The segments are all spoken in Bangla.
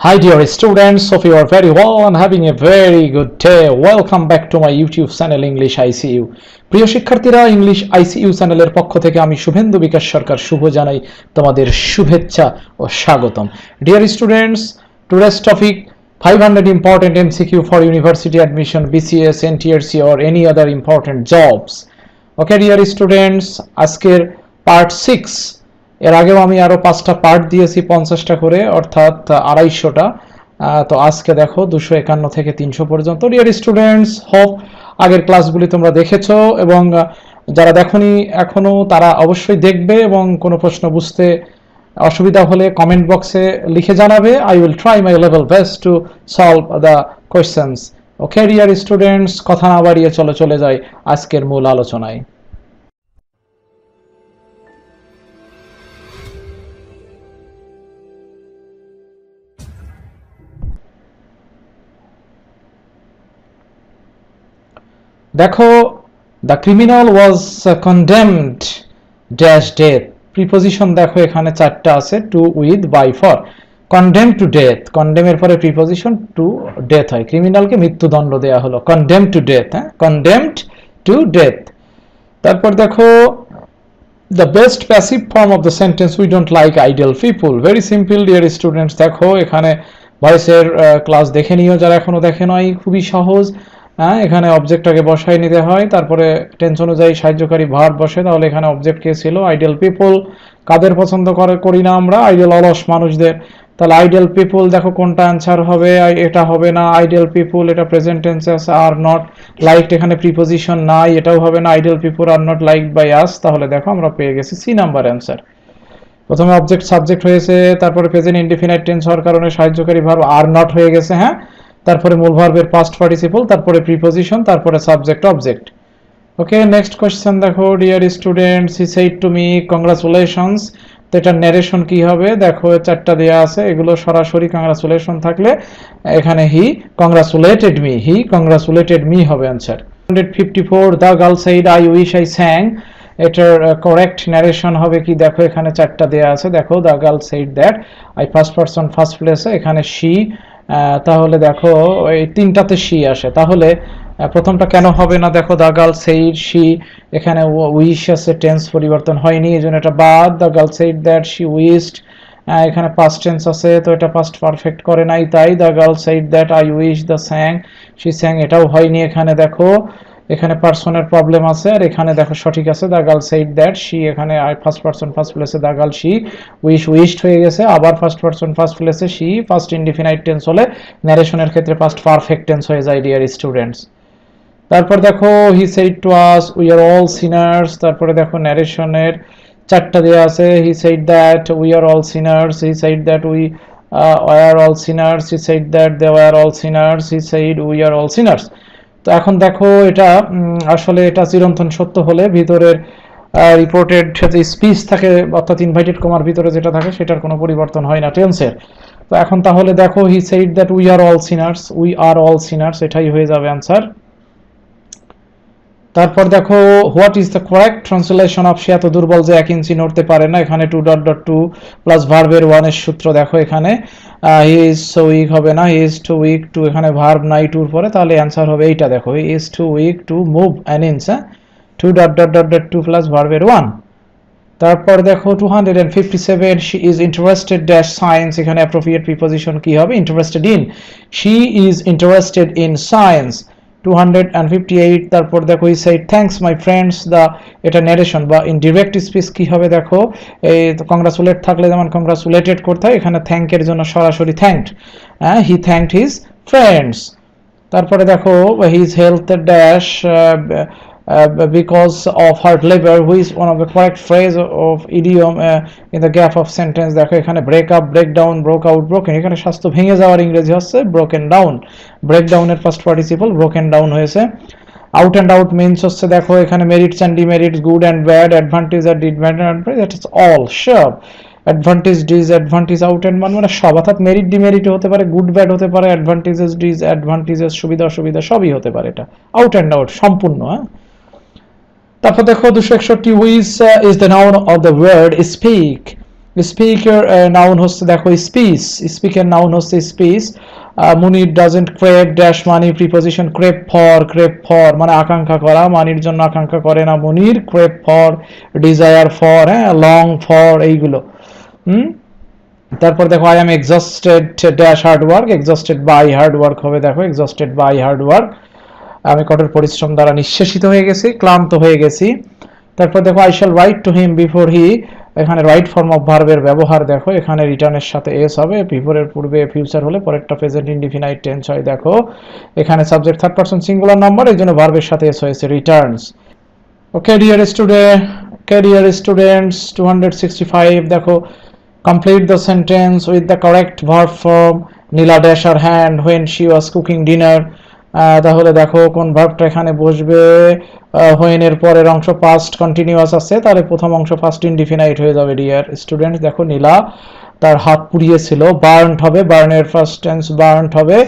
Hi dear students, hope you are very well and having a very good day. Welcome back to my YouTube channel English ICU. প্রিয় শিক্ষার্থীরা ইংলিশ আইসিইউ চ্যানেলের পক্ষ থেকে আমি শুভেন্দু বিকাশ সরকার শুভ জানাই তোমাদের শুভেচ্ছা ও স্বাগতম dear students today's topic 500 important MCQ for university admission, BCS, NTRC or any other important jobs. Okay dear students, আজকের পার্ট সিক্স এর আগেও আমি আরও পাঁচটা পার্ট দিয়েছি, পঞ্চাশটা করে, অর্থাৎ আড়াইশোটা। তো আজকে দেখো, দুশো একান্ন থেকে তিনশো পর্যন্ত। ডিয়ার স্টুডেন্টস হোপ আগের ক্লাসগুলি তোমরা দেখেছ এবং যারা দেখনি এখনও, তারা অবশ্যই দেখবে এবং কোনো প্রশ্ন বুঝতে অসুবিধা হলে কমেন্ট বক্সে লিখে জানাবে। I will try my level best to solve the questions okay dear students কথা না বাড়িয়ে চলে চলে যাই আজকের মূল আলোচনায়। দেখো the criminal was condemned dash death preposition দেখো, এখানে চারটা আছে to with by for condemn to death কন্ডেমের পরে প্রিপোজিশন টু ডেথ হয়। ক্রিমিনালকে মৃত্যুদণ্ড দেয়া হলো। কন্ডেম টু ডেথ হ্যাঁ? কন্ডেমড টু ডেথ তারপর দেখো the best passive form of the sentence we don't like ideal people very simple dear students দেখো, এখানে ভয়েসের ক্লাস দেখে নিও, যারা এখনও দেখে নয় খুবই সহজ। হ্যাঁ এখানে অবজেক্টটাকে বসায় নিতে হয়, তারপরে টেন্স অনুযায়ী সাহায্যকারী ভার বসে, তাহলে এখানে অবজেক্ট কে ছিল আইডিয়াল পিপল কাদের পছন্দ করে, করি না আমরা আইডিয়াল অলস মানুষদের। তাহলে আইডিয়াল পিপল দেখো কোনটা অ্যান্সার হবে এটা হবে না আইডিয়াল পিপল এটা প্রেজেন্ট টেন্সে আছে আর নট লাইক এখানে প্রিপোজিশন নাই, এটাও হবে না ideal people are not like by us তাহলে দেখো আমরা পেয়ে গেছি সি নাম্বার অ্যান্সার প্রথমে অবজেক্ট সাবজেক্ট হয়েছে, তারপরে প্রেজেন্ট ইনডিফিনাইট টেন্স হওয়ার কারণে সাহায্যকারী ভার্ব আর নট হয়ে গেছে হ্যাঁ? তারপরে মূল ভার্বের পাস্ট পার্টিসিপল তারপরে প্রিপোজিশন তারপরে subject object okay next question দেখো dear students he said to me congratulations তো এটার ন্যারেশন কি হবে? দেখো, চারটা দেয়া আছে, এগুলো সরাসরি কংগ্রাচুলেশন থাকলে এখানে he congratulated me he congratulated me হবে answer 154 the girl said I wish I sang এটার কারেক্ট ন্যারেশন হবে কি? দেখো, এখানে চারটা দেয়া আছে, দেখো the girl said that I first person first প্লেসে এখানে শি তাহলে দেখো, এই তিনটাতে শি আসে। তাহলে প্রথমটা কেন হবে না? দেখো, দা গার্ল সেইড শি এখানে উইশ আছে, টেন্স পরিবর্তন হয়নি, এই জন্য এটা বাদ। The girl said that she wished এখানে পাস্ট টেন্স আছে, তো এটা পাস্ট পারফেক্ট করে নাই, তাই the girl said that, I wish the sang. She sang এটাও হয়নি এখানে, দেখো। এখানে পার্সনের প্রবলেম আছে, আর এখানে দেখো সঠিক আছে the girl said that she এখানে আই ফার্স্ট পার্সন ফার্স্ট প্লেসে the girl she wish wished হয়ে গেছে, আবার ফার্স্ট পার্সন ফার্স্ট প্লেসে শি ফার্স্ট ইনডিফিনাইট টেন্স হলে ন্যারেশনের ক্ষেত্রে ফার্স্ট পারফেক্ট টেন্স হয়ে যায় ডিয়ার স্টুডেন্টস তারপর দেখো he said to us we are all sinners তারপরে দেখো ন্যারেশনের চারটা দেওয়া আছে he said that we are all sinners he said that we are all sinners he said that they are all sinners he said we are all sinners তো এখন দেখো এটা আসলে এটা চিরন্তন সত্য হলে ভিতরের রিপোর্টেড যে স্পিচ থাকে অর্থাৎ ইনভাইটেড কমার ভিতরে যেটা থাকে সেটার কোনো পরিবর্তন হয় না টেন্সের তো এখন তাহলে দেখো he said that we are all sinners we are all sinners এটাই হয়ে যাবে অ্যান্সার তারপর দেখো what is the correct translation of সে এত দুর্বল যে এক ইঞ্চি নড়তে পারে না। এখানে to dot dot to plus ভার্বের ওয়ানের সূত্র দেখো এখানে। হি ইজ সো উইক হবে না। He is too weak to এখানে ভার্ব নাই টুর পরে। তাহলে অ্যান্সার হবে এইটা দেখো। He is too weak to move an inch হ্যাঁ? To dot dot dot dot to plus ভার্বের ওয়ান তারপর দেখো two hundred and fifty seven she is interested dash science এখানে অ্যাপ্রোপ্রিয়েট প্রিপোজিশন কি হবে? Interested in she is interested in science 258 তারপর দেখো এই side thanks my friends the এটা নারেশন বা ইন ডিরেক্ট স্পিচ কী হবে দেখো? এই কংগ্রাচুলেট থাকলে যেমন কংগ্রাচুলেটেড করতে হয়, এখানে থ্যাঙ্কের জন্য সরাসরি থ্যাংক হ্যাঁ? হি থ্যাঙ্কড হিজ ফ্রেন্ডস তারপরে দেখো his health dash because of hard labor which one of the correct phrase of idiom uh, in the gap of sentence দেখো এখানে break up break down broke out broken. এখানে স্বাস্থ্য ভেঙে যাওয়ার ইংরেজি হচ্ছে broken down. Break down এর ফার্স্ট পার্টিসিপল broken down হয়েছে। আউট অ্যান্ড আউট মিনস হচ্ছে দেখো এখানে merits and demerits good and bad advantage R disadvantage that is all সব অ্যাডভান্টেজ ডিসঅ্যাডভান্টেজ আউট অ্যান্ড মান মানে সব অর্থাৎ মেরিট ডিমেরিট হতে পারে গুড ব্যাড হতে পারে অ্যাডভান্টেজেস ডিসঅ্যাডভান্টেজেস সুবিধা অসুবিধা সবই হতে পারে এটা। আউট অ্যান্ড আউট সম্পূর্ণ হ্যাঁ? তারপর দেখো দুশো একষট্টি which is the noun of the word speak স্পিকের noun হচ্ছে দেখো স্পিস স্পিকের নাউন হচ্ছে speech Munir doesn't crave dash money preposition crave for crave for মানে আকাঙ্ক্ষা করা মানির জন্য আকাঙ্ক্ষা করে না Munir crave for desire for হ্যাঁ লং ফর এইগুলো। হুম? তারপর দেখো I am exhausted dash hard work exhausted by hard work হবে দেখো এক্সস্টেড বাই হার্ড ওয়ার্ক আমি কঠোর পরিশ্রম দ্বারা নিঃশেষিত হয়ে গেছি, ক্লান্ত হয়ে গেছি। তারপর দেখো I shall write to him before he এখানে রাইট ফর্ম অফ ভার্বের ব্যবহার দেখো, এখানে রিটার্নের সাথে এস হবে বিফোরের পূর্বে ফিউচার হলে পরেরটা প্রেজেন্ট ইনডিফিনাইট টেন্স হয়, দেখো। এখানে subject third person singular number এই জন্য ভার্বের সাথে এস হয়েছে returns okay dear student career students 265 দেখো complete the sentence with the correct verb form Nila dash her hand when she was cooking dinner তাহলে দেখো, কোন ভার্বটা এখানে বসবে। হোয়েন এর পরের অংশ পাস্ট কন্টিনিউয়াস আছে, তাহলে প্রথম অংশ ফার্স্ট ইনডিফিনাইট হয়ে যাবে ডিয়ার স্টুডেন্ট দেখো, নীলা তার হাত পুড়িয়েছিল বার্নড হবে বার্নের ফার্স্ট টেন্স বার্নড হবে।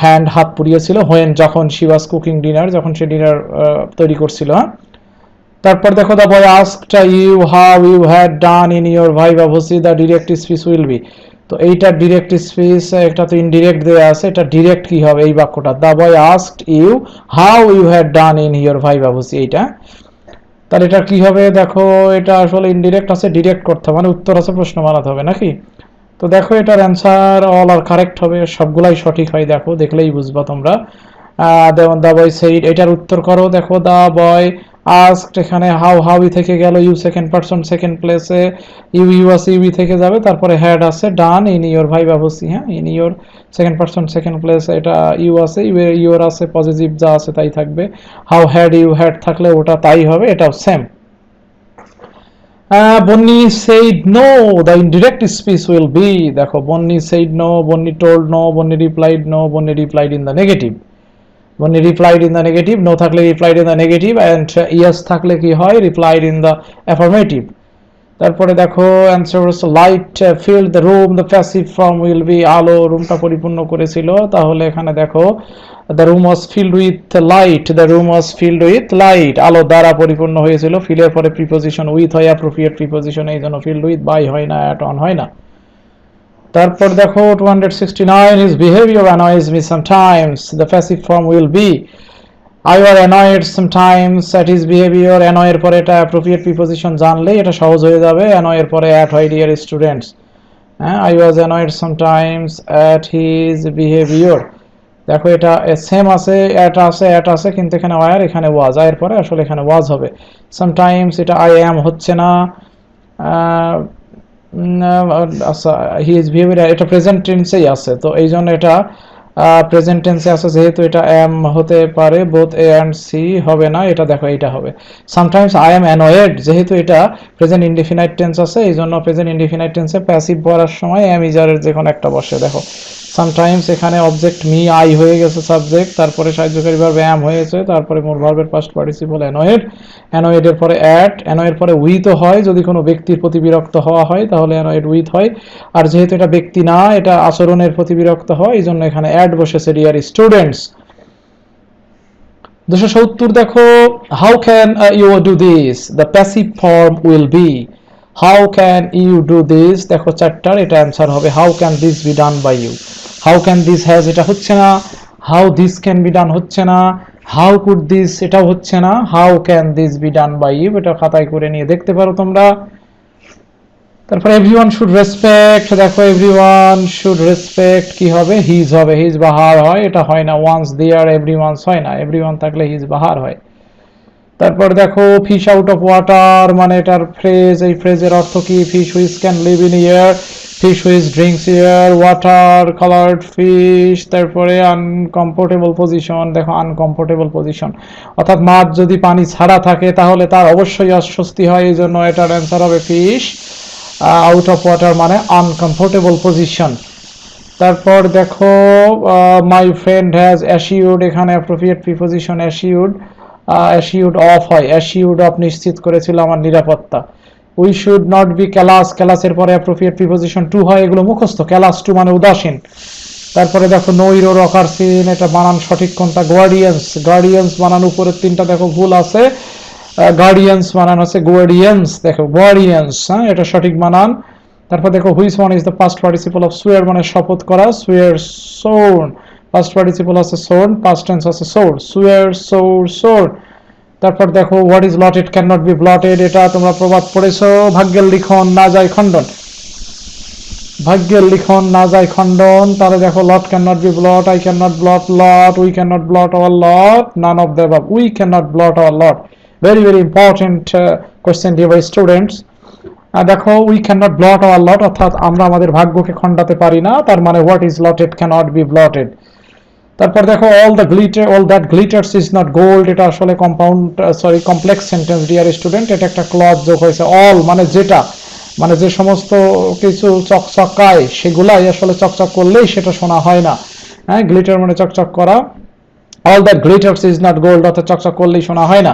হ্যান্ড হাত পুড়িয়েছিল হোয়েন যখন শি ওয়াজ কুকিং ডিনার যখন সে ডিনার তৈরি করছিল হ্যাঁ? তারপর দেখো the boy asked you how you had done in your viva voce the direct speech will be তো এইটা ডিরেক্ট স্পিচ একটা তো ইনডিরেক্ট দেওয়া আছে, এটা ডিরেক্ট কি হবে এই বাক্যটা? The boy asked you how you had done in your viva voce এইটা। তাহলে এটা কি হবে? দেখো, এটা আসলে ইনডিরেক্ট আছে ডিরেক্ট করতে হবে মানে উত্তর আছে, প্রশ্ন বানাতে হবে, নাকি? তো দেখো, এটার অ্যান্সার অল আর কারেক্ট হবে, সবগুলাই সঠিক হয়, দেখো, দেখলেই বুঝবা তোমরা। দা বয় সেই এটার উত্তর করো, দেখো দা বয় আস্কড এখানে হাউ হাউ ই থেকে গেল ইউ সেকেন্ড পারসন সেকেন্ড প্লেসে ইউ ইউ আছে ইউ থেকে যাবে তারপরে হ্যাড আছে ডান ইন ইওর ভাই বাবুসি হ্যাঁ in your second person second প্লেসে এটা ইউ আছে ইউ ইউর আছে পজিটিভ যা আছে তাই থাকবে হাউ হ্যাড ইউ হ্যাড থাকলে ওটা তাই হবে এটাও same Bonnie said no, the indirect speech will be. দেখো Bonnie said no, Bonnie told no, Bonnie replied no, Bonnie replied in the negative. Bonnie replied in the negative no থাকলে replied in the negative and yes থাকলে কি হয়? Replied in the affirmative. তারপরে দেখো অ্যান্সার হচ্ছে light fill the room the passive form will be আলো রুমটা পরিপূর্ণ করেছিল। তাহলে এখানে দেখো the room was filled with light the room was filled with light আলো দ্বারা পরিপূর্ণ হয়েছিল ফিলের পরে প্রিপোজিশন উইথ হয় অ্যাপ্রোপ্রিয়েট প্রিপোজিশন এই জন্য ফিল্ড উইথ বাই হয় না অ্যাট অন হয় না। তারপর দেখো 269 his behavior annoys me sometimes the passive form will be I were annoyed sometimes at his behavior annoy এর পরে এটা appropriate preposition জানলে এটা সহজ হয়ে যাবে এর পরে at হয় dear students হ্যাঁ I was annoyed sometimes at his behavior দেখো এটা সেম আছে at আছে at আছে কিন্তু এখানে were এখানে was এর পরে আসলে এখানে was হবে sometimes এটা I am হচ্ছে না আচ্ছা হিজ বিহেভিয়ার এটা প্রেজেন্ট টেন্সেই আছে, তো এই জন্য এটা প্রেজেন্ট টেন্সে আছে, যেহেতু এটা এম হতে পারে বোথ এ অ্যান্ড সি হবে না, এটা দেখো এটা হবে। সামটাইমস আই এম অ্যানোয়েড যেহেতু এটা প্রেজেন্ট ইনডিফিনাইট টেন্স আছে, এই জন্য প্রেজেন্ট ইনডিফিনাইট টেন্সে প্যাসিভ পড়ার সময় এম ইজারের যে কোনো একটা বসে, দেখো। সামটাইমস এখানে অবজেক্ট মি আই হয়ে গেছে সাবজেক্ট তারপরে সাহায্যকারী ভার্ব অ্যাম হয়েছে, তারপরে মূল ভার্বের পাস্ট পার্টিসিপল অ্যানোয়েড অ্যানোয়েড এর পরে অ্যাট অ্যানোয়ের পরে উইথ হয়, যদি কোনো ব্যক্তির প্রতি বিরক্ত হওয়া হয়, তাহলে অ্যানোয়েড উইথ হয়। আর যেহেতু এটা ব্যক্তি না, এটা আচরণের প্রতি বিরক্ত হয় এই জন্য এখানে অ্যাড বসেছে ডিয়ার স্টুডেন্টস দুশো সত্তর দেখো how can you do this the passive form will be how can you do this দেখো, চারটার, এটা অ্যান্সার হবে how can this be done by you how can this has এটা হচ্ছে না। How this can be done হচ্ছে না। হাউ কুড দিস এটাও হচ্ছে না। How can this be done by you এটা খাতায় করে নিয়ে দেখতে পারো তোমরা। তারপর এভরিওয়ান শুড রেসপেক্ট দেখো এভরিওয়ান শুড রেসপেক্ট কি হবে? হিজ হবে। হিজ বাহার হয়। এটা হয় না। ওয়ান্স দেয়ার এভরিওয়ানস হয় না। এভরিওয়ান থাকলে হিজ বাহার হয়। তারপর দেখো ফিশ আউট অফ ওয়াটার মানে এটার ফ্রেজ এই ফ্রেজের অর্থ কি? Fish which can live in your fish which drinks your water coloured fish তারপরে আনকমফোর্টেবল পজিশন দেখো আনকমফোর্টেবল পজিশন অর্থাৎ মাছ যদি পানি ছাড়া থাকে, তাহলে তার অবশ্যই অস্বস্তি হয়, এই জন্য এটার অ্যান্সার হবে ফিশ আউট অফ ওয়াটার মানে আনকমফোর্টেবল পজিশন তারপর দেখো মাই ফ্রেন্ড হ্যাজ অ্যাসিউড এখানে appropriate preposition assured assured of হয় অ্যাসিউড অফ নিশ্চিত করেছিল আমার নিরাপত্তা। We should not be callous ক্যালাসের পরে অ্যাপ্রোপ্রিয়েট প্রিপোজিশন টু হয়, এগুলো মুখস্থ। ক্যালাস টু মানে উদাসীন। তারপরে দেখো, নৈরো রকার সিন এটা বানান সঠিক কোনটা? গার্ডিয়ান্স গার্ডিয়ান্স বানান উপরের তিনটা, দেখো, ভুল আছে। গার্ডিয়ান্স বানান হচ্ছে গার্ডিয়ান্স দেখো গার্ডিয়ান্স হ্যাঁ এটা সঠিক বানান। তারপর দেখো which one is the past participle of swear মানে শপথ করা সুয়ার সোন পাস্ট পার্টিসিপল আছে সোন পাস্ট টেন্স আছে সোর সুয়ার সোর সোর তারপর দেখো what is lot lotted can not be blotted এটা তোমরা প্রবাদ পড়েছো। ভাগ্যের লিখন, না যায় খণ্ডন। ভাগ্যের লিখন, না যায় খণ্ডন। তাহলে দেখো lot can not be blot I can not blot lot we can not blot our lot none of the we can not blot our lot very very important question dear students দেখো we can not blot our lot অর্থাৎ আমরা আমাদের ভাগ্যকে খণ্ডাতে পারি না, তার মানে what is lotted can not be blotted তারপর দেখো all the glitter all that glitters is not gold এটা আসলে compound sorry complex sentence dear student এটা একটা ক্লজ যোগ হয়েছে। অল মানে যেটা মানে যে সমস্ত কিছু চকচকায়, সেগুলাই আসলে চকচক করলেই সেটা শোনা হয় না। হ্যাঁ গ্লিটার মানে চকচক করা। All that glitters is not gold অর্থাৎ চকচক করলেই শোনা হয় না।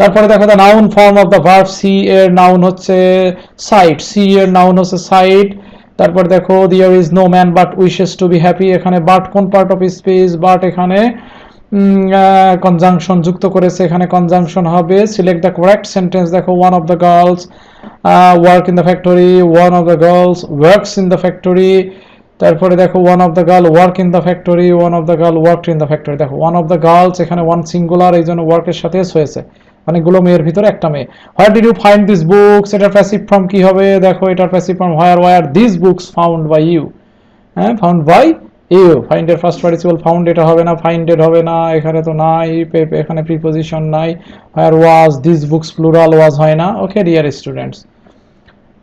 তারপরে দেখো the noun form of the verb see এর নাউন হচ্ছে সাইট সি এর নাউন হচ্ছে সাইট তারপর দেখো there is no man but wishes to be happy এখানে বাট কোন পার্ট অফ স্পেস বাট এখানে কনজাংশন যুক্ত করেছে। এখানে কনজাংশন হবে সিলেক্ট দ্য কারেক্ট সেন্টেন্স দেখো one of the girls work in the factory one of the girls works in the factory তারপরে দেখো one of the girl work in the factory one of the girl work in the factory দেখো ওয়ান অফ দ্য গার্লস এখানে ওয়ান সিঙ্গুলার এই জন্য ওয়ার্কের সাথে হয়েছে। অনেকগুলো মেয়ের ভিতরে, একটা মেয়ে। Where did you find this books এটার প্যাসিভ ফর্ম কি হবে? দেখো, এটার passive form where were this books found by you হ্যাঁ ফাউন্ড বাই ইউ ফাইন্ডের ফার্স্ট পার্টিসিপল ফাউন্ড এটা হবে না ফাইন্ডেড হবে না, এখানে তো নাই এখানে প্রিপোজিশন নাই। Where was this books plural was হয় না। Okay dear students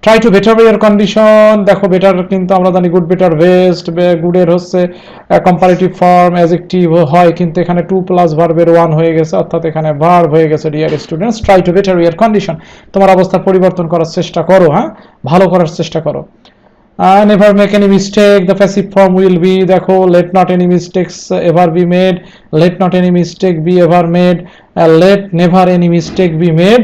try to better your condition দেখো বেটার কিন্তু আমরা জানি গুড বেটার বেস্ট গুডের হচ্ছে কম্পারেটিভ ফর্ম অ্যাজেক্টিভ হয়, কিন্তু এখানে টু প্লাস ভার্বের ওয়ান হয়ে গেছে, অর্থাৎ এখানে ভার্ব হয়ে গেছে dear students try to better your condition তোমার অবস্থা পরিবর্তন করার চেষ্টা করো হ্যাঁ? ভালো করার চেষ্টা করো। Never make any mistake the passive form will be দেখো let not any mistakes ever be made let not any mistake be ever made let never any mistake be made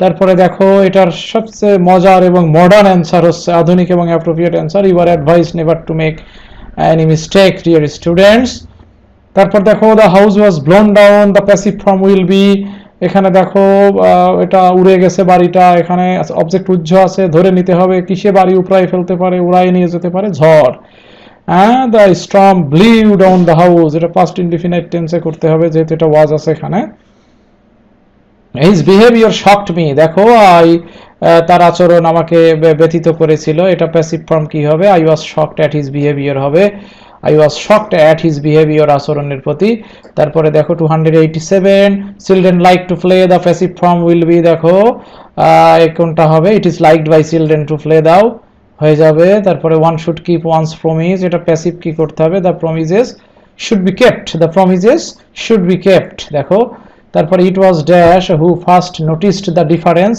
তারপরে দেখো, এটার সবচেয়ে মজার এবং মডার্ন অ্যান্সার হচ্ছে আধুনিক এবং appropriate answer you are advice never to make any mistake dear students তারপর দেখো the house was blown down the passive form will be এখানে দেখো এটা উড়ে গেছে বাড়িটা, এখানে অবজেক্ট উজ্জ আছে, ধরে নিতে হবে, কিসে বাড়ি উপরাই ফেলতে পারে উড়াই নিয়ে যেতে পারে, ঝড়। হ্যাঁ the strong blew down the house এটা পাস্ট ইনডিফিনাইট টেন্সে করতে হবে, যেহেতু এটা ওয়াজ আছে এখানে। হিজ বিহেভিয়ার শকড মি দেখো আই তার আচরণ আমাকে ব্যথিত করেছিল। এটা প্যাসিভ ফর্ম কি হবে? I was shocked at his behaviour হবে। I was shocked at his behaviour আচরণের প্রতি। তারপরে দেখো two hundred eighty seven children like to play the passive form will be দেখো কোনটা হবে? It is liked by children to play দাও। হয়ে যাবে। তারপরে one should keep one's promise এটা প্যাসিভ কি করতে হবে? The promises should be kept the promises should be kept দেখো তারপরে it was dash who first noticed the difference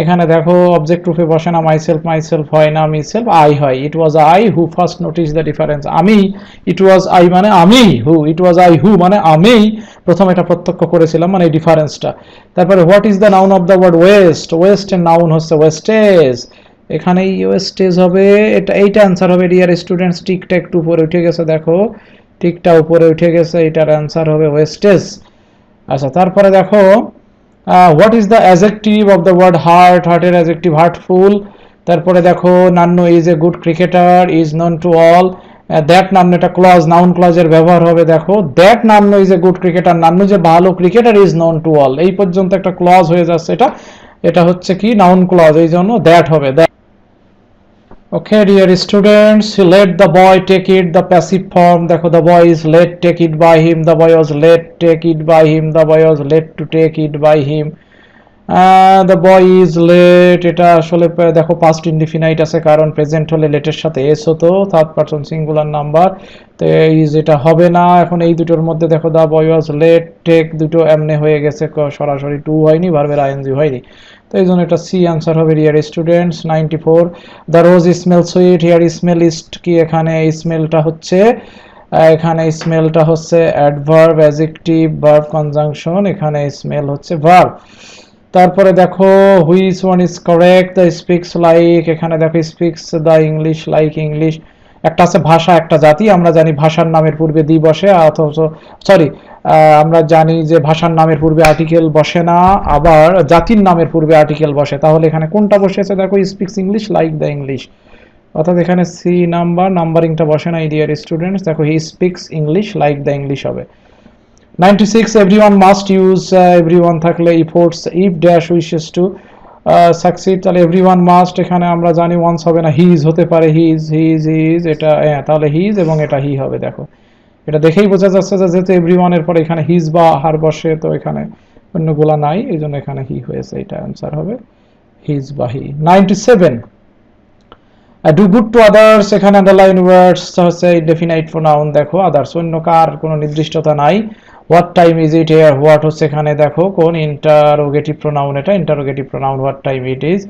এখানে দেখো অবজেক্ট রূপে বসে না মাইসেলফ মাইসেলফ হয় না মিসেলফ আই হয়। It was I who first notice the difference আমি ইট ওয়াজ আই মানে আমি হু ইট ওয়াজ আই হু মানে আমি। প্রথম এটা প্রত্যক্ষ করেছিলাম মানে এই ডিফারেন্সটা তারপরে what is the noun of the word waste ওয়েস্টের noun হচ্ছে ওয়েস্টেজ এখানে ওয়েস্টেজ হবে, এটা, এইটা অ্যান্সার হবে ডিয়ার স্টুডেন্টস টিকটা একটু উপরে উঠে গেছে, দেখো। টিকটা উপরে উঠে গেছে, এটার অ্যান্সার হবে ওয়েস্টেজ আচ্ছা তারপরে দেখো what is the adjective of the word hurt হার্টের অ্যাজেক্টিভ হার্টফুল তারপরে দেখো, Nannu is a good cricketer is known to all that Nannu এটা ক্লজ নাউন ক্লজের ব্যবহার হবে, দেখো। That Nannu is a good cricketer Nannu যে ভালো ক্রিকেটার ইজ নন টু অল এই পর্যন্ত একটা ক্লজ হয়ে যাচ্ছে এটা। এটা হচ্ছে কি? নাউন ক্লজ এই জন্য দ্যাট হবে that Okay, dear students, let the boy take it, the passive form. দেখো the boy is let take it by him, the boy was let take it by him, the boy was let to take it by him. The boy is late এটা আসলে দেখো পাস্ট ইনডিফিনাইট আছে কারণ প্রেজেন্ট হলে লেটের সাথে এস হতো থার্ড পারসন সিঙ্গুলার নাম্বার তো ইজ এটা হবে না এখন এই দুটোর মধ্যে দেখো the boy was late take দুটো এমনে হয়ে গেছে সরাসরি টু হয়নি ভার্বের আইএনজি হয়নি তো এই জন্য এটা সি আনসার হবে dear students ninety four the rose smell sweet here smell is কি এখানে? স্মেলটা হচ্ছে এখানে স্মেলটা হচ্ছে অ্যাডভার্ব অ্যাজেক্টিভ ভার্ব কনজাংশন এখানে স্মেল হচ্ছে ভার্ব তারপরে দেখো which one is correct the speaks like এখানে দেখো speaks the English like English একটা আছে ভাষা, একটা জাতি, আমরা জানি ভাষার নামের পূর্বে দি বসে, অথচ সরি আমরা জানি যে ভাষার নামের পূর্বে আর্টিকেল বসে না আবার জাতির নামের পূর্বে আর্টিকেল বসে। তাহলে এখানে কোনটা বসেছে দেখো speaks English like the English অর্থাৎ এখানে সি নাম্বার নাম্বারিংটা বসে না ডিয়ার স্টুডেন্টস দেখো he speaks English like the English হবে। 96 everyone must use uh, everyone থাকলে efforts if dash wishes to uh, succeed তাহলে everyone must এখানে আমরা জানি once হবে না his হতে পারে his his his এটা হ্যাঁ তাহলে his এবং এটা হি হবে দেখো। এটা দেখেই বোঝা যাচ্ছে যে যেহেতু এভরিওয়ান এর পরে এখানে হিজ বা হার বসে, তো এখানে অন্যগুলা নাই এই জন্য এখানে হি হয়েছে, এটা অ্যান্সার হবে হিজ বা he ninety seven do good to others এখানে আন্ডারলাইন ওয়ার্ডস হচ্ছে ডেফিনাইট প্রোনাউন দেখো আদার্স অন্য কার কোনো নির্দিষ্টতা নাই। What time is it here what হচ্ছে এখানে, দেখো, কোন ইন্টারোগেটিভ প্রোনাউন এটা interrogative pronoun what time it is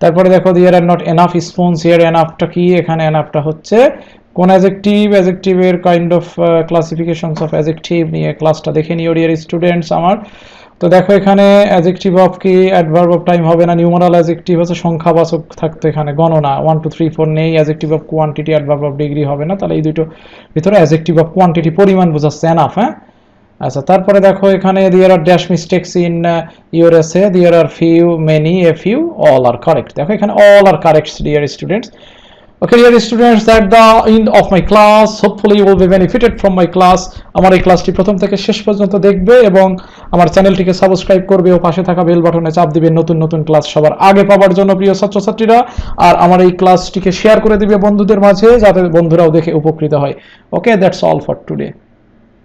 তারপরে দেখো there are not enough spoons here এনাফটা কি? এখানে এনাফটা হচ্ছে কোন adjective অ্যাজেক্টিভের kind of classifications of adjective নিয়ে ক্লাসটা দেখে নিও ডিয়ার স্টুডেন্টস আমার। তো দেখো এখানে অ্যাজেক্টিভ অফ কি অ্যাডভার্ব অফ টাইম হবে না নিউমারাল অ্যাজেক্টিভ হচ্ছে সংখ্যাবাচক থাকতো এখানে, গণনা ওয়ান টু থ্রি ফোর নেই adjective of quantity adverb of degree হবে না, তাহলে এই দুটো ভিতরে অ্যাজেক্টিভ অফ কোয়ান্টিটি পরিমাণ বোঝাচ্ছে এনাফ হ্যাঁ? আচ্ছা তারপরে দেখো এখানে there are dash mistakes in your essay there are few many a few all are correct দেখো এখানে all are correct dear students Okay, dear students, that the end of my class. Hopefully, you will be benefited from my class. আমার এই ক্লাসটি প্রথম থেকে শেষ পর্যন্ত দেখবে এবং আমার চ্যানেলটিকে সাবস্ক্রাইব করবে ও পাশে থাকা বেল বাটনে চাপ দিবে নতুন নতুন ক্লাস সবার আগে পাওয়ার জন্য, প্রিয় ছাত্রছাত্রীরা। আর আমার এই ক্লাসটিকে শেয়ার করে দিবে বন্ধুদের মাঝে, যাতে বন্ধুরাও দেখে উপকৃত হয়। Okay that's all for today